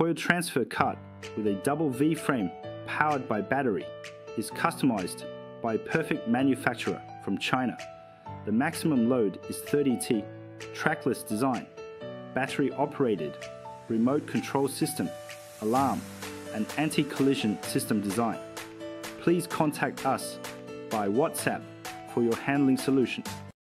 coil transfer cart with a double V frame powered by battery is customized by a perfect manufacturer from China. The maximum load is 30T, trackless design, battery operated, remote control system, alarm, and anti collision system design. Please contact us by WhatsApp for your handling solution.